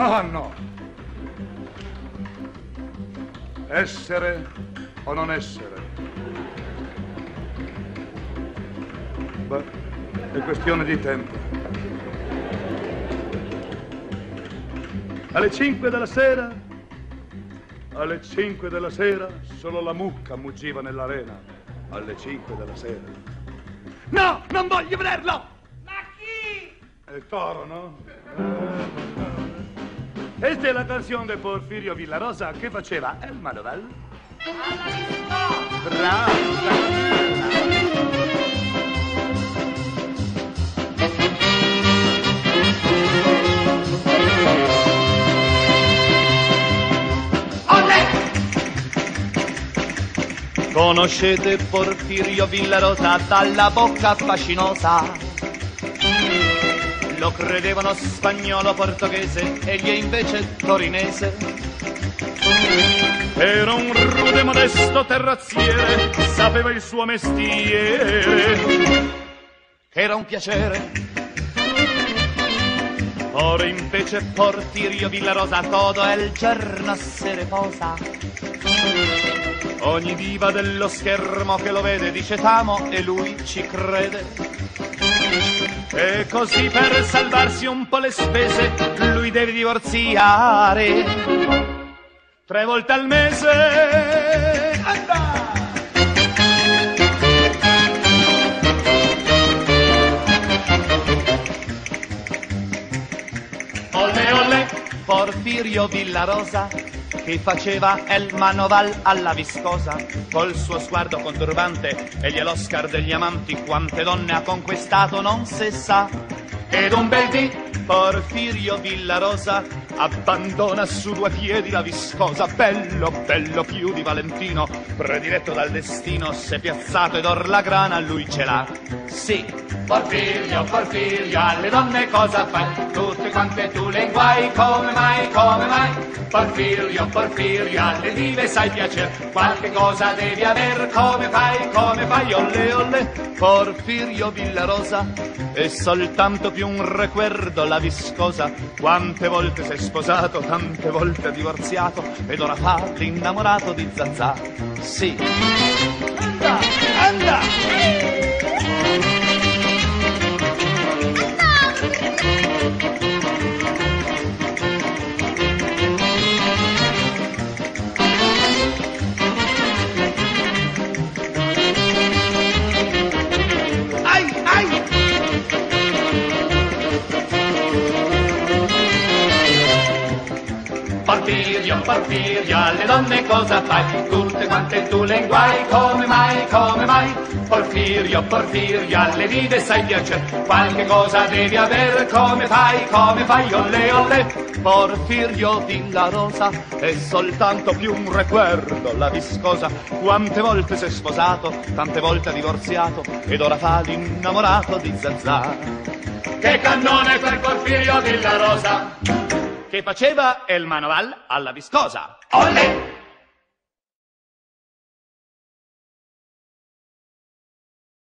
Ah no! Essere o non essere? Beh, è questione di tempo. Alle 5 della sera, alle 5 della sera, solo la mucca muggiva nell'arena. Alle 5 della sera. No, non voglio vederlo! Ma chi? Il toro, no? Questa è la canzone di Porfirio Villarosa che faceva El Manoval. Alla risposta! Bravo! Conoscete Porfirio Villarosa dalla bocca fascinosa? Lo credevano spagnolo portoghese, egli è invece torinese. Era un rude modesto terrazziere, sapeva il suo mestiere. Era un piacere. Ora invece Porfirio Villarosa todo il giorno se reposa. Ogni diva dello schermo che lo vede dice t'amo e lui ci crede. E così per salvarsi un po' le spese lui deve divorziare. Tre volte al mese. Porfirio Villarosa che faceva il manoval alla viscosa. Col suo sguardo conturbante e gliel'Oscar degli amanti quante donne ha conquistato non se sa. Ed un bel dì Porfirio Villarosa abbandona su due piedi la viscosa. Bello bello più di Valentino prediletto dal destino s'è piazzato ed or la grana lui ce l'ha. Sì Porfirio, Porfirio, alle donne cosa fai? Tutte quante tu le guai, come mai, come mai? Porfirio, Porfirio, alle dive sai piacere, qualche cosa devi aver, come fai, come fai, olle olle? Porfirio Villarosa, è soltanto più un recuerdo la viscosa, quante volte sei sposato, tante volte divorziato, ed ora fa l'innamorato di Zazà. Sì. Anda, anda! Porfirio, Porfirio, alle donne cosa fai? Tutte quante tu le guai, come mai, come mai? Porfirio, Porfirio, alle vive sai piacere, qualche cosa devi aver, come fai, come fai, olle olle? Porfirio Villa Rosa è soltanto più un recuerdo, la viscosa, quante volte è sposato, tante volte divorziato, ed ora fa l'innamorato di Zazà. Che cannone per Porfirio Villa Rosa! Che faceva il manoval alla viscosa. Olle!